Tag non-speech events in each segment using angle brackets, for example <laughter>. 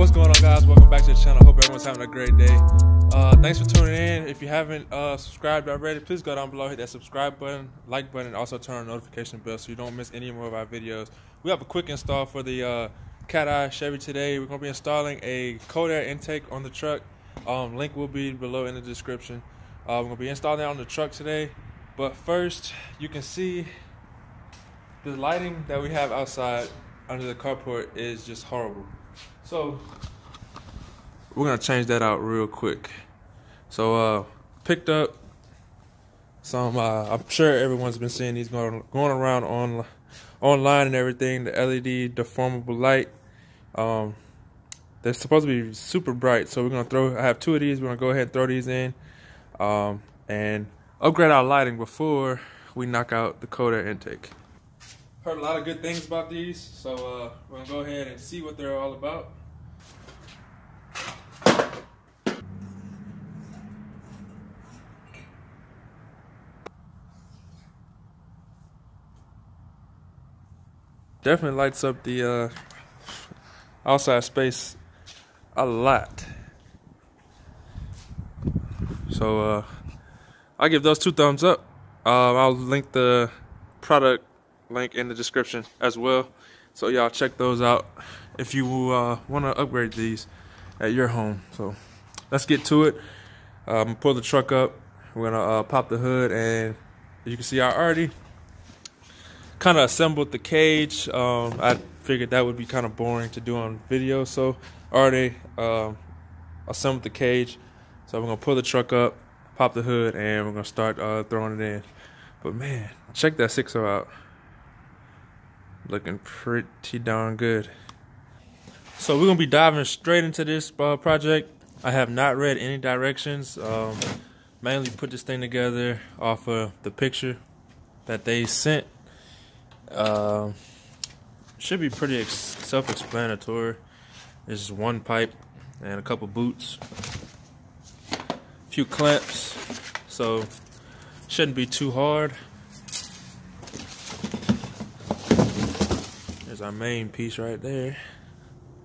What's going on, guys? Welcome back to the channel. Hope everyone's having a great day. Uh, thanks for tuning in. If you haven't uh, subscribed already, please go down below, hit that subscribe button, like button, and also turn on notification bell so you don't miss any more of our videos. We have a quick install for the uh, Cat Eye Chevy today. We're going to be installing a cold air intake on the truck. Um, link will be below in the description. Uh, we're going to be installing that on the truck today. But first, you can see the lighting that we have outside under the carport is just horrible. So we're gonna change that out real quick. So uh picked up some uh I'm sure everyone's been seeing these going going around on online and everything, the LED deformable light. Um they're supposed to be super bright, so we're gonna throw I have two of these, we're gonna go ahead and throw these in. Um and upgrade our lighting before we knock out the air intake. Heard a lot of good things about these, so uh, we're gonna go ahead and see what they're all about. Definitely lights up the uh, outside space a lot. So uh, I'll give those two thumbs up. Um, I'll link the product link in the description as well. So y'all check those out if you uh, want to upgrade these at your home. So let's get to it. Um, pull the truck up. We're gonna uh, pop the hood, and you can see I already kind of assembled the cage. Um, I figured that would be kind of boring to do on video, so already um, assembled the cage. So we're gonna pull the truck up, pop the hood, and we're gonna start uh, throwing it in. But man, check that 60 out. Looking pretty darn good. So we're gonna be diving straight into this uh, project. I have not read any directions. Um, mainly put this thing together off of the picture that they sent. Uh, should be pretty self-explanatory. There's one pipe and a couple boots, a few clamps, so shouldn't be too hard. There's our main piece right there.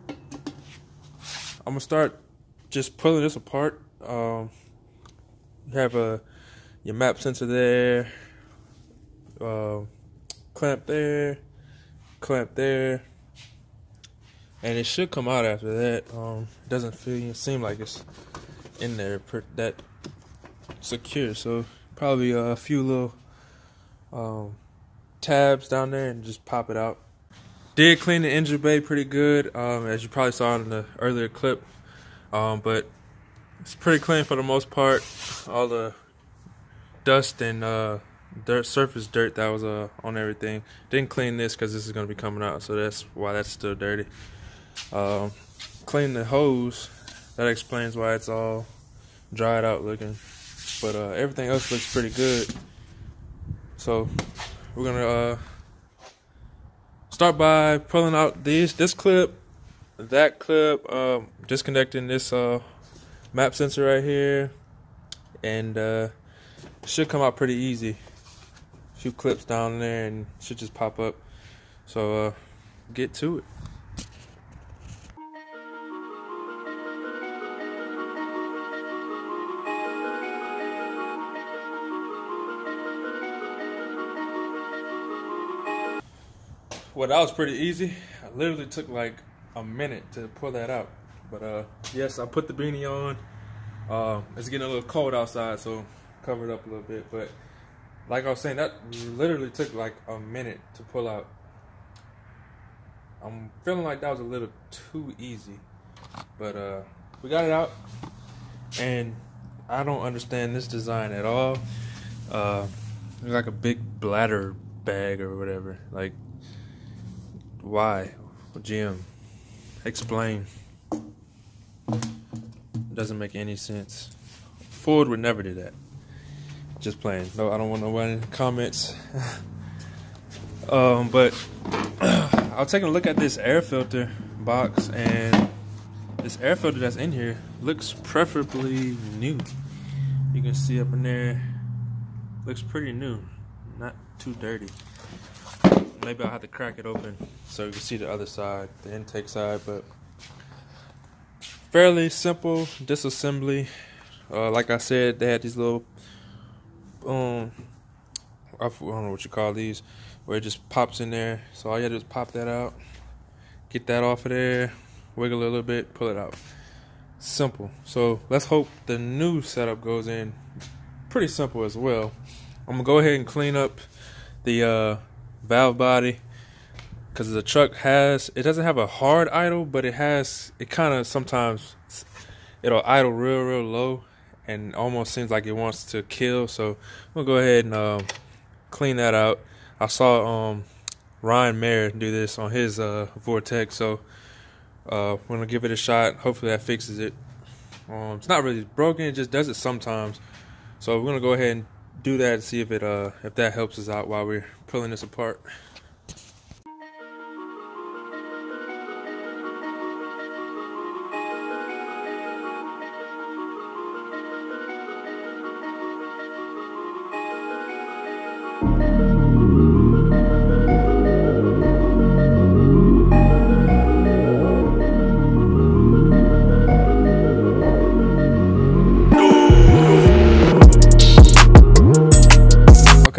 I'm gonna start just pulling this apart. Um, you have a your map sensor there, uh, clamp there, clamp there, and it should come out after that. Um, doesn't feel seem like it's in there that secure, so probably a few little um, tabs down there and just pop it out. Did clean the engine bay pretty good, um, as you probably saw in the earlier clip. Um, but it's pretty clean for the most part. All the dust and uh, dirt, surface dirt that was uh, on everything. Didn't clean this because this is going to be coming out, so that's why that's still dirty. Um, clean the hose. That explains why it's all dried out looking. But uh, everything else looks pretty good. So we're gonna uh, start by pulling out these this clip, that clip, um, disconnecting this uh, map sensor right here, and uh, should come out pretty easy. A few clips down there and should just pop up. So uh, get to it. Well, that was pretty easy. I literally took like a minute to pull that out. But uh, yes, I put the beanie on. Uh, it's getting a little cold outside, so covered up a little bit. But like I was saying, that literally took like a minute to pull out. I'm feeling like that was a little too easy. But uh, we got it out. And I don't understand this design at all. Uh, it's like a big bladder bag or whatever. Like why? Jim, explain. Doesn't make any sense. Ford would never do that. Just playing. No, I don't want no one comments. <laughs> um, but <clears throat> I will take a look at this air filter box, and this air filter that's in here looks preferably new. You can see up in there, looks pretty new, not too dirty maybe I'll have to crack it open so you can see the other side, the intake side, but fairly simple disassembly. Uh, like I said, they had these little um I don't know what you call these, where it just pops in there. So all you have to do is pop that out, get that off of there, wiggle a little bit, pull it out. Simple. So let's hope the new setup goes in pretty simple as well. I'm gonna go ahead and clean up the uh, valve body because the truck has it doesn't have a hard idle, but it has it kind of sometimes it'll idle real real low and almost seems like it wants to kill. So we'll go ahead and um, clean that out. I saw um, Ryan Mayer do this on his uh, Vortec, so uh, we're gonna give it a shot. Hopefully that fixes it. Um, it's not really broken; it just does it sometimes. So we're gonna go ahead and do that and see if it uh if that helps us out while we're pulling this apart.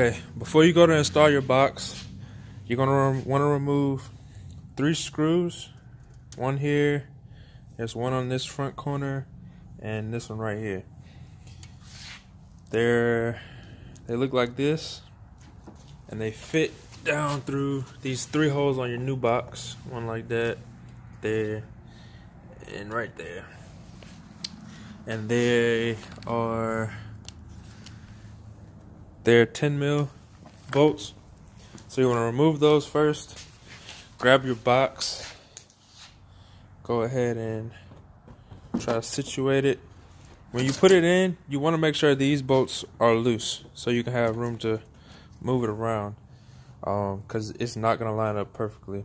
Okay, before you go to install your box, you're gonna want to remove three screws. One here, there's one on this front corner, and this one right here. They're they look like this, and they fit down through these three holes on your new box. One like that, there, and right there. And they are they're 10 mil bolts. So you want to remove those first. Grab your box. Go ahead and try to situate it. When you put it in, you want to make sure these bolts are loose so you can have room to move it around. Because um, it's not going to line up perfectly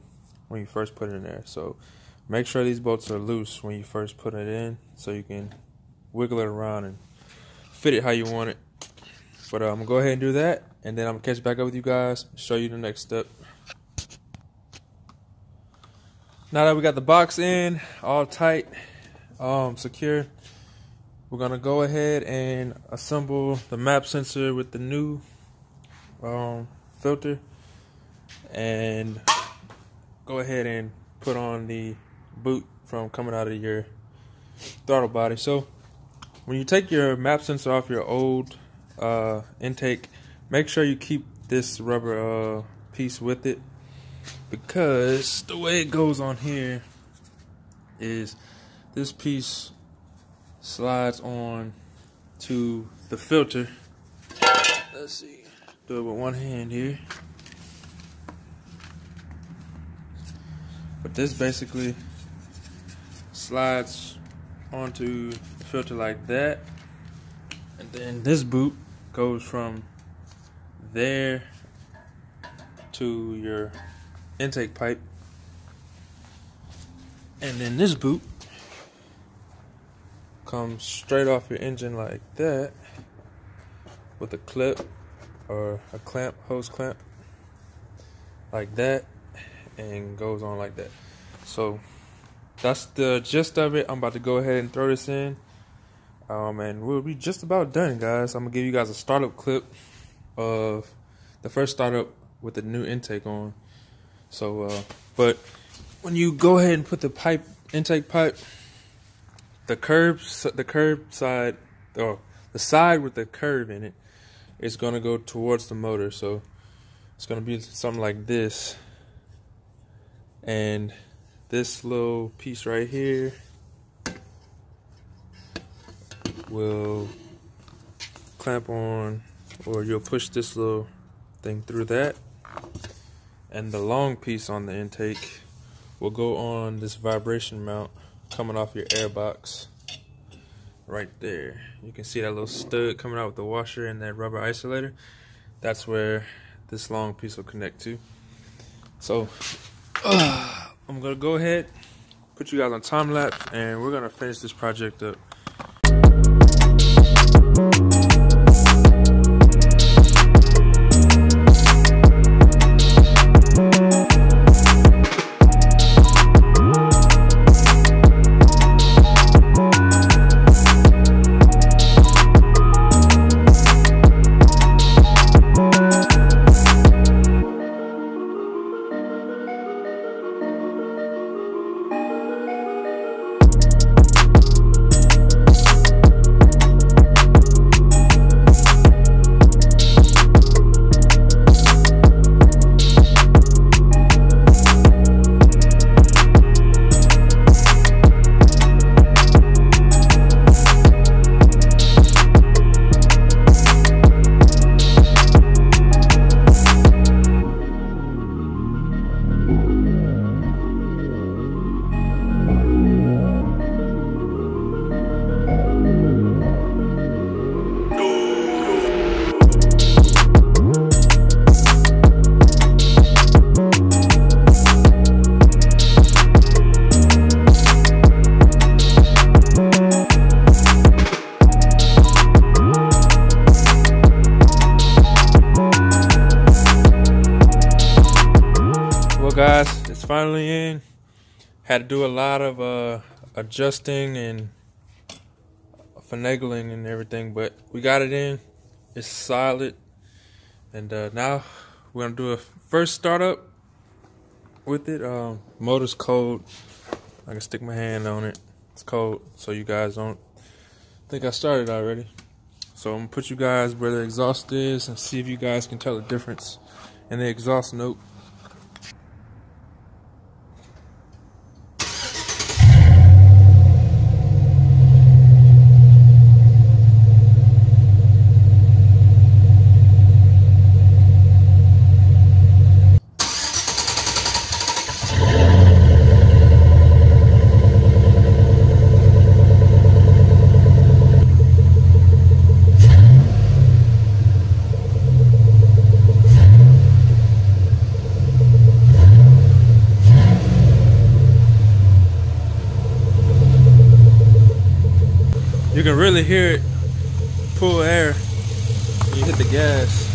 when you first put it in there. So make sure these bolts are loose when you first put it in so you can wiggle it around and fit it how you want it. But I'm gonna go ahead and do that, and then I'm gonna catch back up with you guys, show you the next step. Now that we got the box in, all tight, um, secure, we're gonna go ahead and assemble the map sensor with the new um, filter, and go ahead and put on the boot from coming out of your throttle body. So when you take your map sensor off your old uh, intake, make sure you keep this rubber uh, piece with it because the way it goes on here is this piece slides on to the filter. Let's see, do it with one hand here. But this basically slides onto the filter like that. And then this boot goes from there to your intake pipe. And then this boot comes straight off your engine like that with a clip or a clamp, hose clamp like that and goes on like that. So that's the gist of it. I'm about to go ahead and throw this in. Um, and we'll be just about done, guys. I'm gonna give you guys a startup clip of the first startup with the new intake on. So, uh, but when you go ahead and put the pipe intake pipe, the curb, the curb side, or the side with the curve in it, is gonna go towards the motor. So it's gonna be something like this, and this little piece right here will clamp on or you'll push this little thing through that. And the long piece on the intake will go on this vibration mount coming off your air box right there. You can see that little stud coming out with the washer and that rubber isolator. That's where this long piece will connect to. So uh, <sighs> I'm gonna go ahead put you guys on time lapse and we're gonna finish this project up had to do a lot of uh, adjusting and finagling and everything, but we got it in. It's solid. And uh, now we're gonna do a first startup with it. Um, motor's cold. I can stick my hand on it. It's cold, so you guys don't think I started already. So I'm gonna put you guys where the exhaust is and see if you guys can tell the difference in the exhaust note. Really hear it pull air when you hit the gas.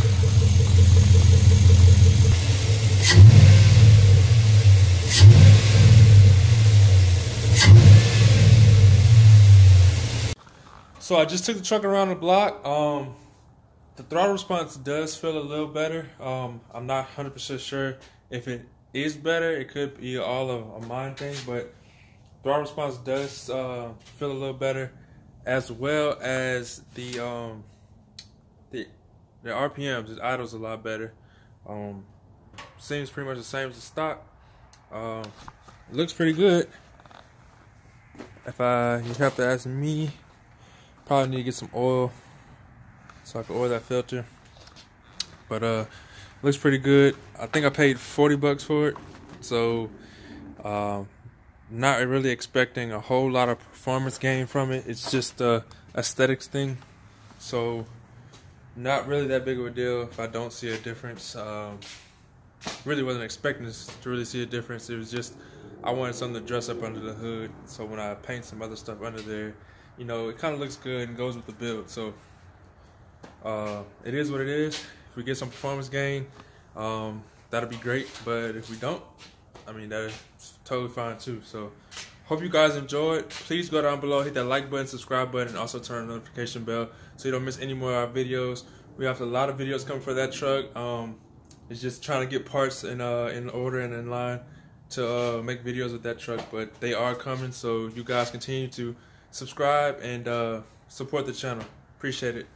So I just took the truck around the block. Um, the throttle response does feel a little better. Um, I'm not 100% sure if it is better. It could be all of a mind thing, but throttle response does uh, feel a little better as well as the um the the RPMs. It idles a lot better. Um, seems pretty much the same as the stock. Um, looks pretty good. If I you have to ask me, probably need to get some oil so I can oil that filter. But uh, looks pretty good. I think I paid forty bucks for it, so um, not really expecting a whole lot of performance gain from it. It's just a aesthetics thing. So not really that big of a deal if I don't see a difference. Um, really wasn't expecting to really see a difference. It was just I wanted something to dress up under the hood. So when I paint some other stuff under there, you know, it kind of looks good and goes with the build. So uh, it is what it is. If we get some performance gain, um, that'll be great. But if we don't, I mean, that's totally fine too. So, hope you guys enjoyed. Please go down below, hit that like button, subscribe button, and also turn the notification bell so you don't miss any more of our videos. We have a lot of videos coming for that truck. Um, it's just trying to get parts in uh in order and in line to uh, make videos with that truck, but they are coming. So you guys continue to subscribe and uh, support the channel. Appreciate it.